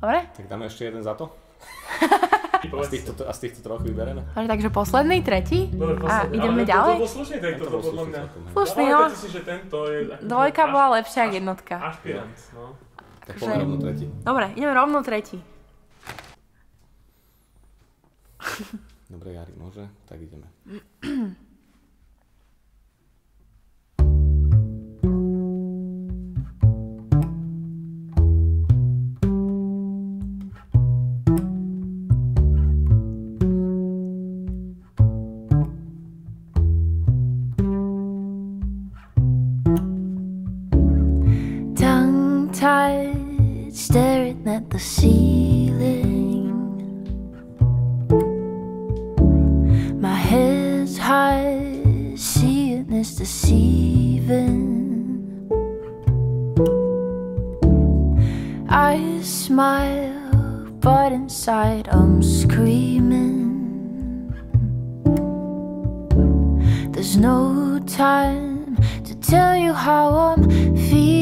Dobre? Tak dáme ešte jeden za to. A z týchto, a z týchto troch vybereme. Dobre, takže posledný, tretí. Dobre, A posledný. ideme Ale ďalej? To bol slušný Tento bol podľa mňa. Slušný, no. Si, že tento je... akože Dvojka až- bola lepšia ako jednotka. Ašpirant, no. Tak poďme rovno tretí. Dobre, ideme rovno tretí. Dobre, Jari, môže? Tak ideme. I smile, but inside I'm screaming. There's no time to tell you how I'm feeling.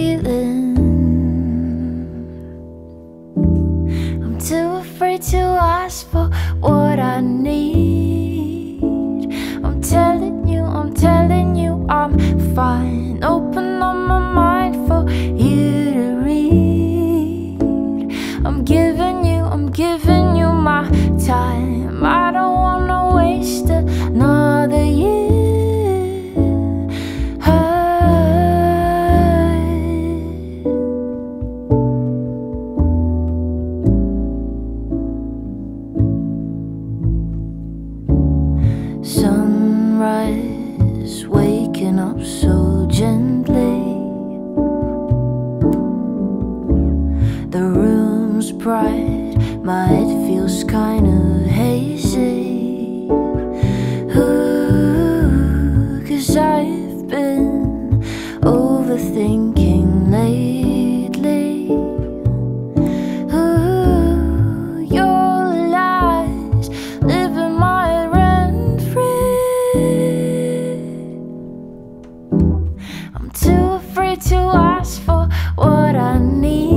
I'm too afraid to ask for what I need.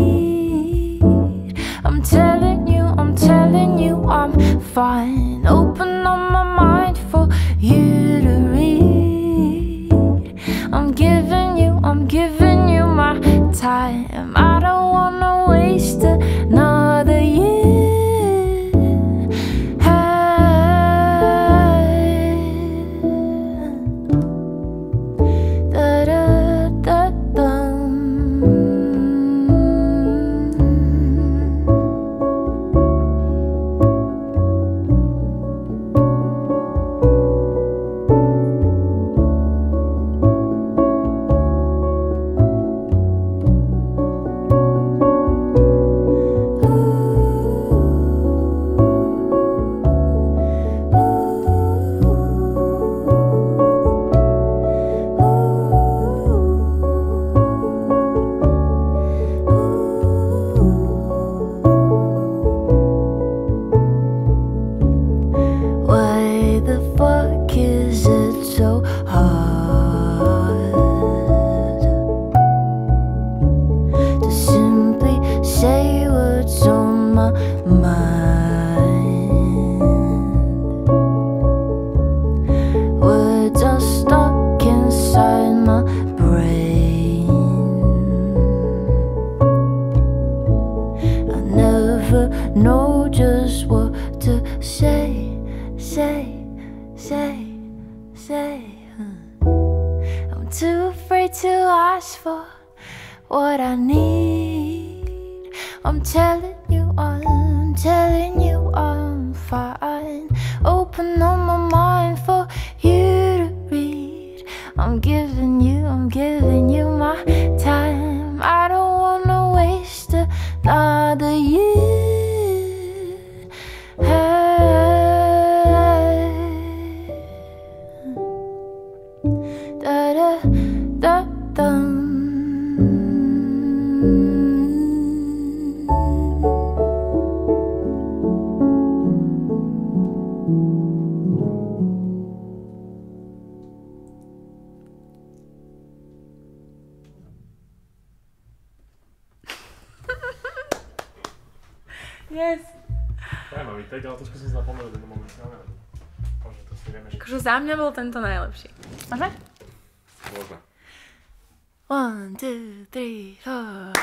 Open up my mind for you to read. I'm giving odpoveď, ale trošku som zapomenul ten moment. Ja neviem. To si nevieme, že... Akože za mňa bol tento najlepší. Môžeme? Môžeme. One, two, three, four.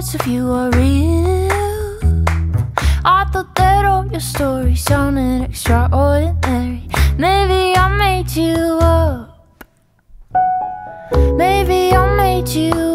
parts of you are real. I thought that all your stories sounded extraordinary. Maybe I made you up. Maybe I made you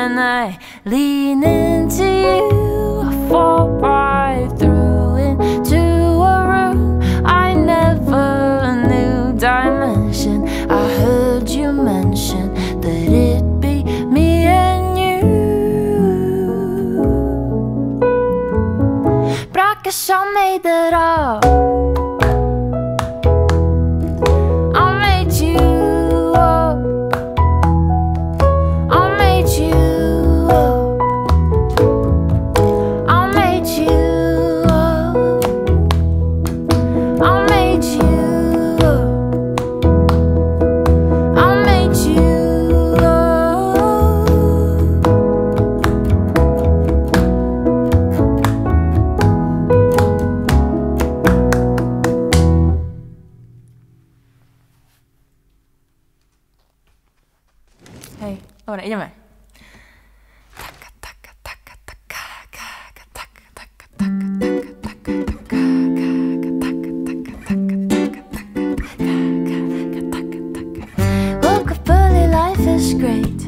when I lean into you, I fall right through into a room I never knew dimension. I heard you mention that it be me and you, but I guess I made it up. Ej, dobra, idziemy. Great.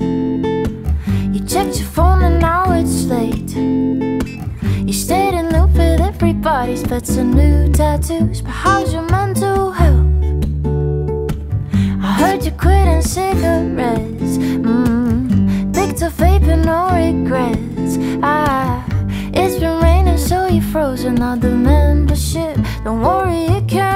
You checked your phone and now it's late. You stayed in loop with everybody's pets some new tattoos. But how's your mental health? I heard you quitting cigarettes no regrets. Ah, it's been raining, so you're frozen the membership. Don't worry, you can't.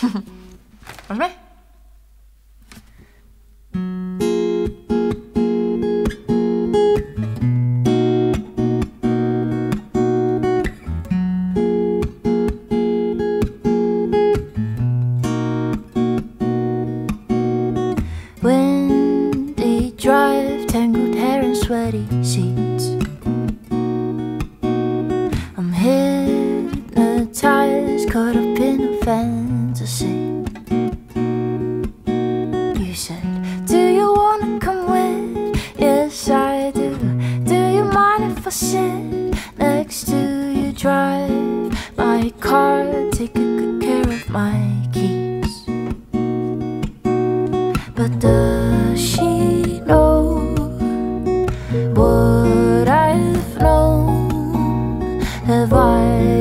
Windy drive, tangled hair and sweaty seats. I'm hypnotized, caught up have I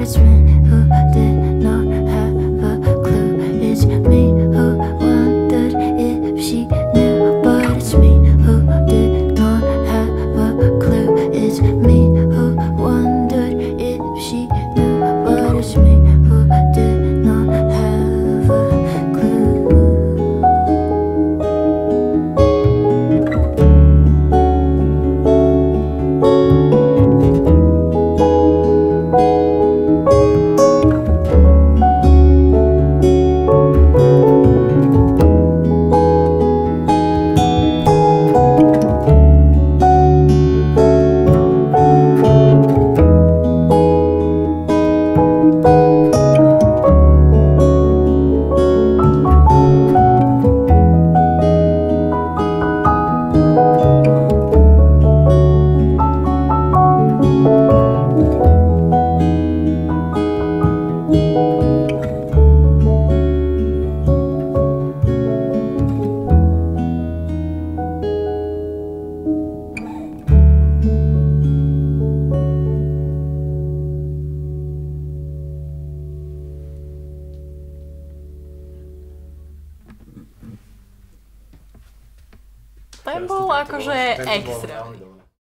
embarrassment